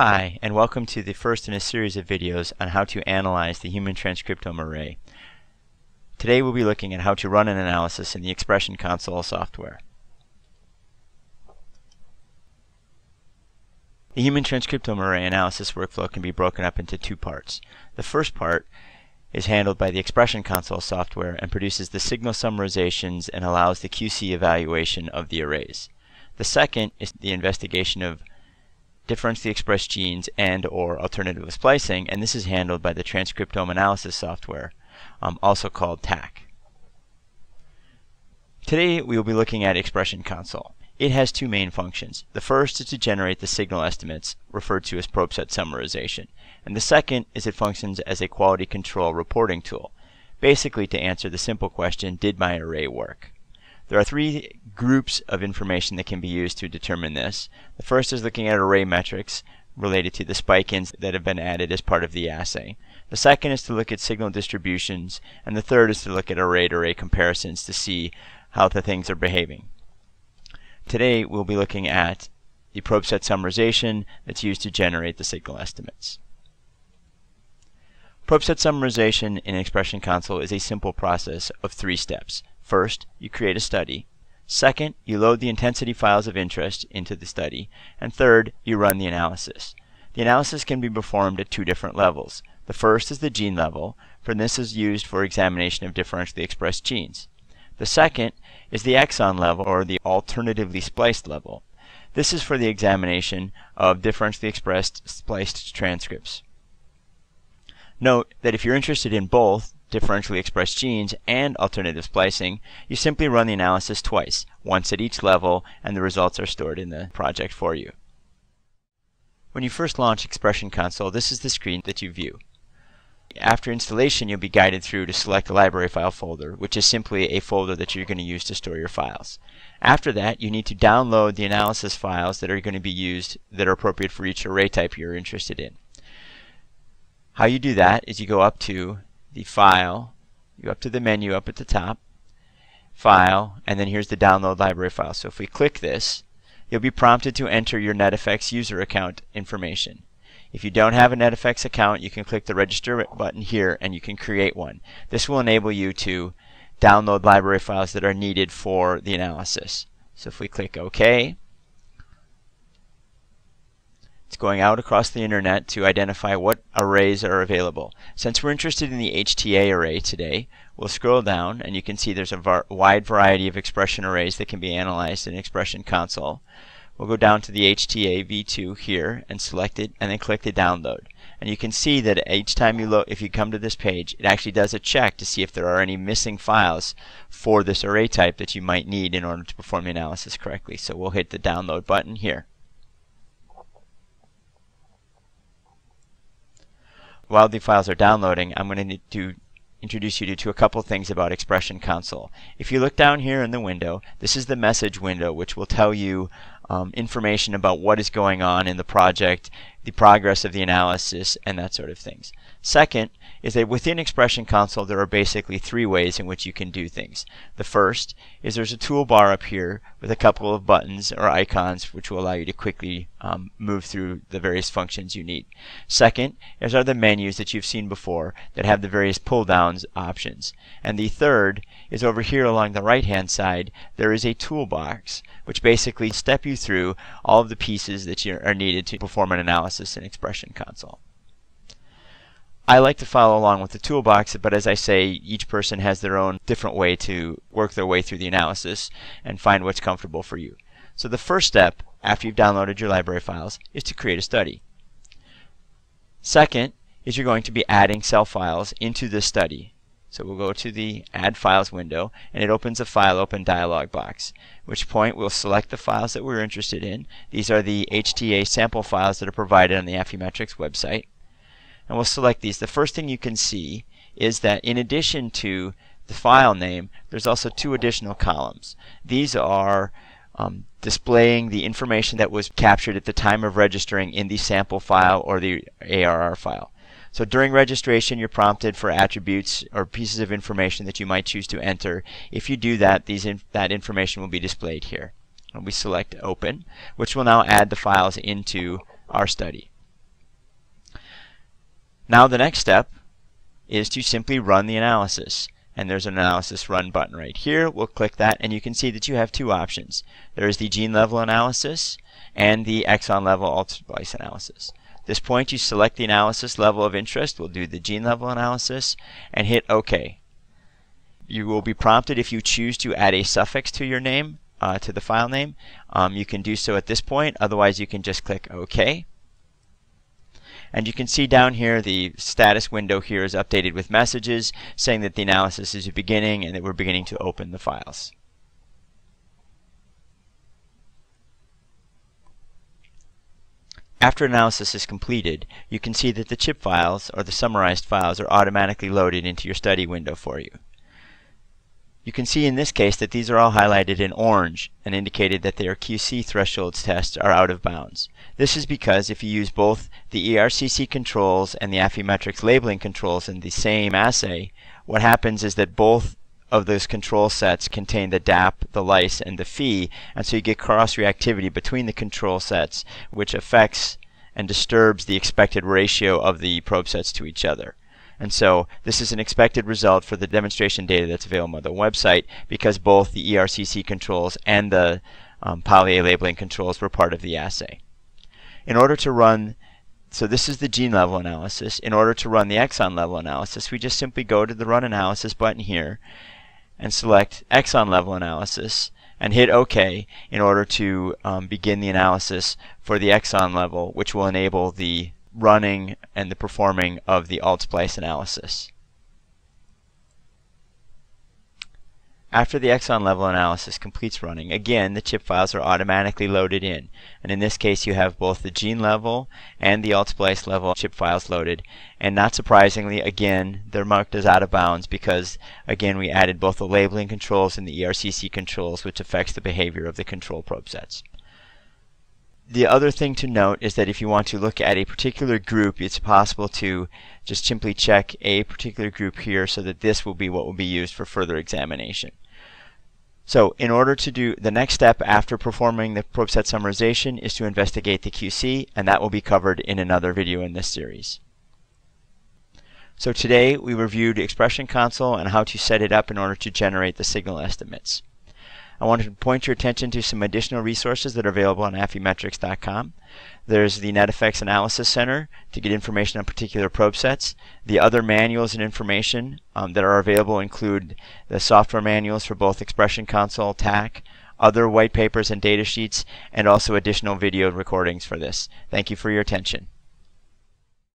Hi, and welcome to the first in a series of videos on how to analyze the human transcriptome array. Today we'll be looking at how to run an analysis in the Expression Console software. The human transcriptome array analysis workflow can be broken up into two parts. The first part is handled by the Expression Console software and produces the signal summarizations and allows the QC evaluation of the arrays. The second is the investigation of differentially expressed genes and or alternative splicing, and this is handled by the transcriptome analysis software, um, also called TAC. Today we will be looking at Expression Console. It has two main functions. The first is to generate the signal estimates, referred to as probe set summarization. And the second is it functions as a quality control reporting tool, basically to answer the simple question, did my array work? There are three groups of information that can be used to determine this. The first is looking at array metrics related to the spike-ins that have been added as part of the assay. The second is to look at signal distributions, and the third is to look at array-to-array -array comparisons to see how the things are behaving. Today we'll be looking at the probe set summarization that's used to generate the signal estimates. Probe set summarization in Expression Console is a simple process of three steps. First, you create a study. Second, you load the intensity files of interest into the study. And third, you run the analysis. The analysis can be performed at two different levels. The first is the gene level, for this is used for examination of differentially expressed genes. The second is the exon level, or the alternatively spliced level. This is for the examination of differentially expressed spliced transcripts. Note that if you're interested in both, differentially expressed genes and alternative splicing, you simply run the analysis twice, once at each level, and the results are stored in the project for you. When you first launch Expression Console, this is the screen that you view. After installation, you'll be guided through to select the library file folder, which is simply a folder that you're going to use to store your files. After that, you need to download the analysis files that are going to be used that are appropriate for each array type you're interested in. How you do that is you go up to the file, you up to the menu up at the top, file, and then here's the download library file. So if we click this, you'll be prompted to enter your NetAffx user account information. If you don't have a NetAffx account, you can click the register button here and you can create one. This will enable you to download library files that are needed for the analysis. So if we click OK, it's going out across the internet to identify what arrays are available. Since we're interested in the HTA array today, we'll scroll down and you can see there's a var wide variety of expression arrays that can be analyzed in Expression Console. We'll go down to the HTA v2 here and select it and then click the download. And you can see that each time you look, if you come to this page, it actually does a check to see if there are any missing files for this array type that you might need in order to perform the analysis correctly. So we'll hit the download button here. While the files are downloading, I'm going to introduce you to, to a couple things about Expression Console. If you look down here in the window, this is the message window which will tell you um, information about what is going on in the project, the progress of the analysis, and that sort of things. Second is that within Expression Console there are basically three ways in which you can do things. The first is there's a toolbar up here with a couple of buttons or icons which will allow you to quickly um, move through the various functions you need. Second is are the menus that you've seen before that have the various pull downs options. And the third is over here along the right hand side there is a toolbox which basically step you through all of the pieces that you are needed to perform an analysis in Expression Console. I like to follow along with the toolbox, but as I say, each person has their own different way to work their way through the analysis and find what's comfortable for you. So the first step, after you've downloaded your library files, is to create a study. Second is you're going to be adding cell files into this study. So we'll go to the Add Files window, and it opens a File Open dialog box, which point we'll select the files that we're interested in. These are the HTA sample files that are provided on the Affymetrix website and we'll select these. The first thing you can see is that in addition to the file name, there's also two additional columns. These are um, displaying the information that was captured at the time of registering in the sample file or the ARR file. So during registration, you're prompted for attributes or pieces of information that you might choose to enter. If you do that, these in, that information will be displayed here. And we select Open, which will now add the files into our study. Now the next step is to simply run the analysis. And there's an analysis run button right here. We'll click that and you can see that you have two options. There is the gene level analysis and the exon level alt splice analysis. This point you select the analysis level of interest. We'll do the gene level analysis and hit OK. You will be prompted if you choose to add a suffix to your name, uh, to the file name. Um, you can do so at this point. Otherwise you can just click OK. And you can see down here the status window here is updated with messages saying that the analysis is beginning and that we're beginning to open the files. After analysis is completed, you can see that the chip files, or the summarized files, are automatically loaded into your study window for you. You can see in this case that these are all highlighted in orange and indicated that their QC thresholds tests are out of bounds. This is because if you use both the ERCC controls and the Affymetrix labeling controls in the same assay, what happens is that both of those control sets contain the DAP, the Lys, and the Phe, and so you get cross-reactivity between the control sets, which affects and disturbs the expected ratio of the probe sets to each other. And so this is an expected result for the demonstration data that's available on the website because both the ERCC controls and the um, poly A labeling controls were part of the assay. In order to run, so this is the gene level analysis. In order to run the exon level analysis, we just simply go to the run analysis button here and select exon level analysis and hit OK in order to um, begin the analysis for the exon level, which will enable the running and the performing of the alt splice analysis. After the exon level analysis completes running, again the chip files are automatically loaded in. And in this case you have both the gene level and the alt splice level chip files loaded. And not surprisingly, again, they're marked as out of bounds because, again, we added both the labeling controls and the ERCC controls, which affects the behavior of the control probe sets. The other thing to note is that if you want to look at a particular group, it's possible to just simply check a particular group here so that this will be what will be used for further examination. So in order to do the next step after performing the probe set summarization is to investigate the QC and that will be covered in another video in this series. So today we reviewed Expression Console and how to set it up in order to generate the signal estimates. I wanted to point your attention to some additional resources that are available on Affymetrix.com. There's the NetAffx Analysis Center to get information on particular probe sets. The other manuals and information um, that are available include the software manuals for both Expression Console, TAC, other white papers and data sheets, and also additional video recordings for this. Thank you for your attention.